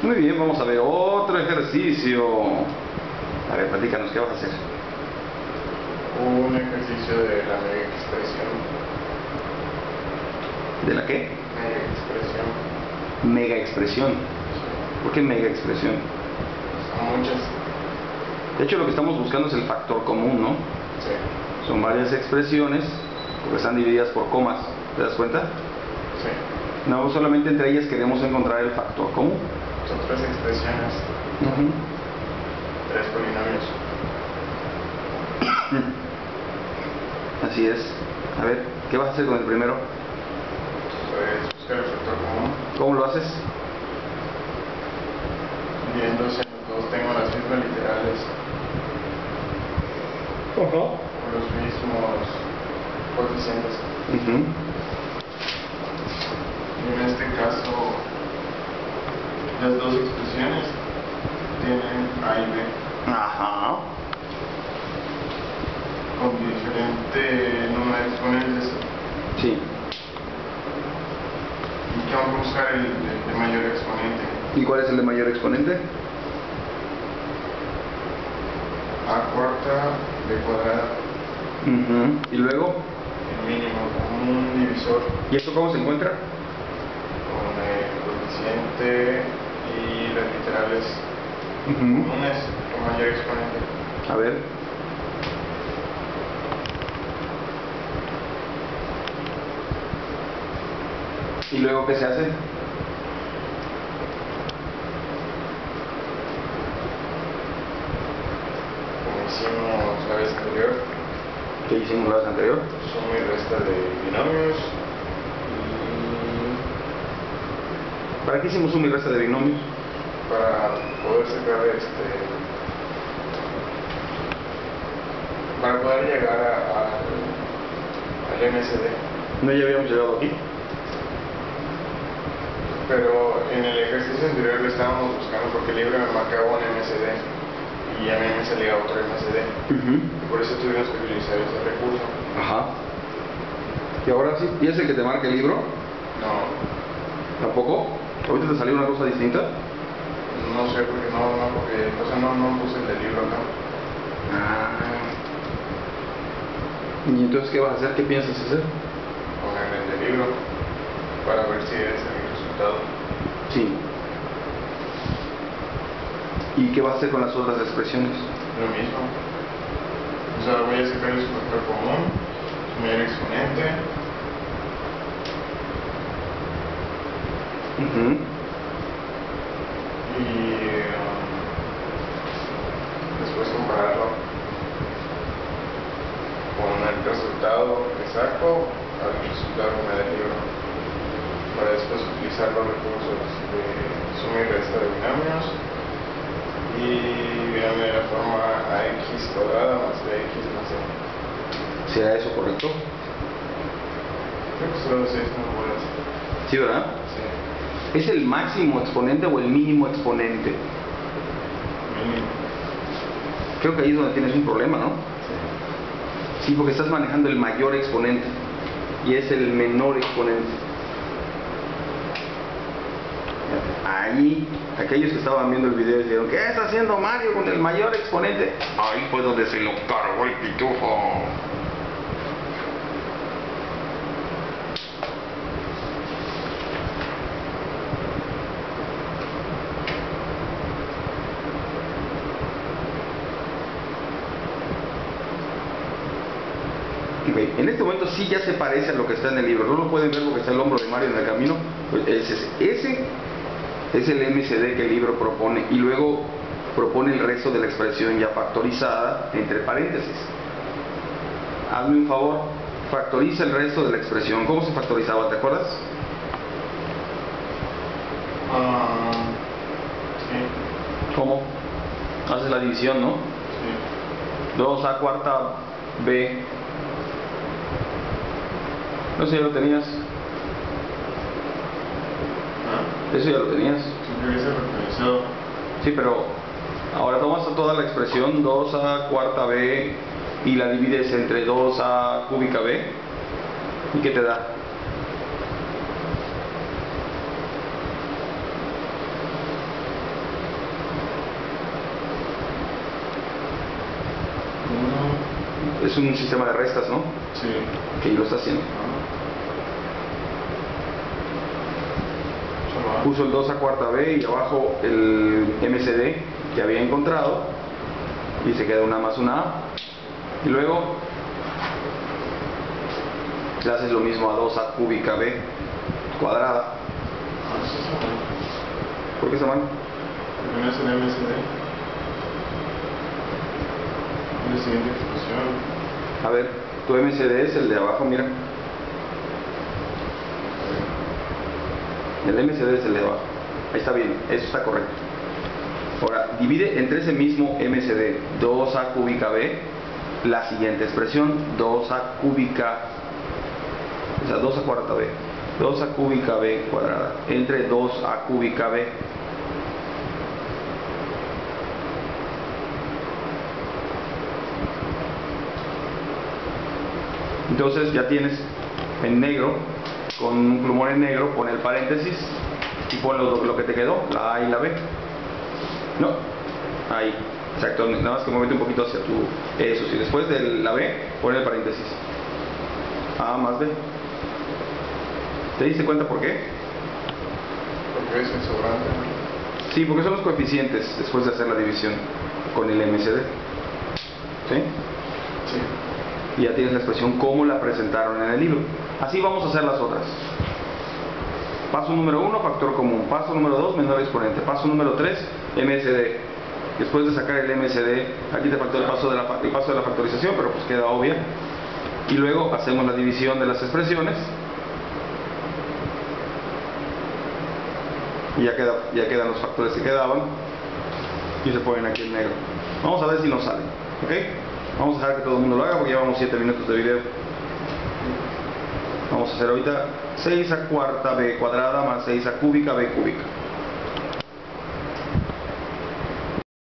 Muy bien, vamos a ver otro ejercicio. A ver, platícanos, ¿qué vas a hacer? Un ejercicio de la mega expresión. ¿De la qué? Mega expresión. Mega expresión. ¿Por qué mega expresión? Son muchas. De hecho, lo que estamos buscando es el factor común, ¿no? Sí. Son varias expresiones porque están divididas por comas. ¿Te das cuenta? Sí. No solamente entre ellas queremos encontrar el factor común. Son tres expresiones. Tres polinomios. Así es. A ver, ¿qué vas a hacer con el primero? Pues buscar el factor común. ¿Cómo lo haces? Viendo si los dos tengo las mismas literales. O los mismos coeficientes. Y en este caso, las dos expresiones tienen A y B Ajá. con diferente número de exponentes. Sí. ¿Y qué vamos a buscar el, de mayor exponente? ¿Y cuál es el de mayor exponente? A cuarta, B cuadrada, Ujú. ¿Y luego? el mínimo común divisor ¿Y esto cómo se encuentra? con el coeficiente y las literales Ujú. comunes con mayor exponente. A ver. ¿Y luego qué se hace? Como hicimos la vez anterior, ¿Qué hicimos la vez anterior? suma y resta de binomios ¿Para qué hicimos suma y resta de binomios? para poder sacar este para poder llegar a- al, al MSD. ¿No ya habíamos llegado aquí? Pero en el ejercicio anterior lo estábamos buscando porque el libro me marcaba un MSD y a mí me salía otro MSD. Y por eso tuvimos que utilizar ese recurso. Ajá. ¿Y ahora sí? ¿Y es el que te marca el libro? No, ¿Tampoco? ¿Ahorita te salió una cosa distinta? no sé porque no, no, porque o sea, no, no puse el del libro acá. Ah. ¿Y entonces qué vas a hacer? ¿Qué piensas hacer? Poner el del libro para ver si es el resultado. Sí. ¿Y qué vas a hacer con las otras expresiones? Lo mismo. O sea, voy a sacar su factor común, su mayor Ujú. y um, después compararlo con el resultado exacto al resultado que me da el libro para después utilizar los recursos de suma y resta de binomios y binomio de la forma ax cuadrada más bx más c ¿Será eso correcto? creo que solo seis números Sí, ¿verdad? sí, ¿Es el máximo exponente o el mínimo exponente? Creo que ahí es donde tienes un problema, ¿no? Sí, porque estás manejando el mayor exponente y es el menor exponente. Ahí, aquellos que estaban viendo el video dijeron, ¿qué está haciendo Mario con el mayor exponente? Ahí fue donde se lo cargó el pitufo. En este momento sí ya se parece a lo que está en el libro. No lo pueden ver porque está el hombro de Mario en el camino. Pues ese, es- ese es el MCD que el libro propone y luego propone el resto de la expresión ya factorizada entre paréntesis. Hazme un favor, factoriza el resto de la expresión. ¿Cómo se factorizaba? ¿Te acuerdas? Ah, sí, ¿Cómo? Haces la división, ¿no? sí. 2a cuarta b. No sé, ya lo tenías. ¿Ah? Eso ya lo tenías. Sí, pero ahora tomas toda la expresión 2a cuarta b y la divides entre 2a cúbica b. ¿Y qué te da? es un sistema de restas, ¿no? Sí. Que lo está haciendo. Puso el 2 a cuarta B y abajo el MCD que había encontrado y se queda una más una A. Y luego le haces lo mismo a 2 A cúbica B cuadrada. ¿Por qué mal? Porque no es el. Es la siguiente expresión. A ver, tu MCD es el de abajo, mira. El MCD es el de abajo. Ahí está bien, eso está correcto. Ahora, divide entre ese mismo MCD 2A cúbica B la siguiente expresión, 2A cúbica, o sea, 2A cuarta B, 2A cúbica B cuadrada, entre 2A cúbica B. Entonces ya tienes en negro, con un plumón en negro, pon el paréntesis y pon lo, lo que te quedó, la A y la B. No, ahí, exacto, nada más que muévete un poquito hacia tu, eso, sí, después de la B, pon el paréntesis. A más B. ¿Te diste cuenta por qué? Porque es el sobrante. Sí, porque son los coeficientes después de hacer la división con el MCD. ¿Sí? Sí. y ya tienes la expresión como la presentaron en el libro. Así vamos a hacer las otras. Paso número 1, factor común. Paso número 2, menor exponente. Paso número 3, MSD. Después de sacar el MSD, aquí te faltó el paso de la, paso de la factorización, pero pues queda obvia. Y luego hacemos la división de las expresiones. Y ya, queda, ya quedan los factores que quedaban. Y se ponen aquí en negro. Vamos a ver si nos sale. ¿Ok? Vamos a dejar que todo el mundo lo haga porque llevamos 7 minutos de video. Vamos a hacer ahorita 6 a cuarta b cuadrada más 6 a cúbica b cúbica.